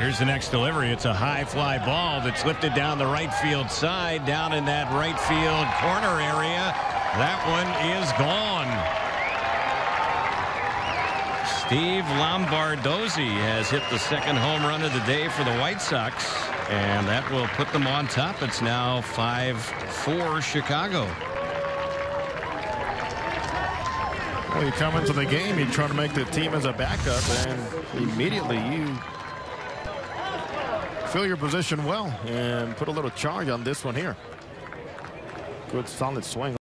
Here's the next delivery. It's a high fly ball that's lifted down the right field side, down in that right field corner area. That one is gone. Steve Lombardozzi has hit the second home run of the day for the White Sox, and that will put them on top. It's now 5-4 Chicago. Well, you come into the game, you try to make the team as a backup, and immediately you fill your position well and put a little charge on this one here. Good solid swing.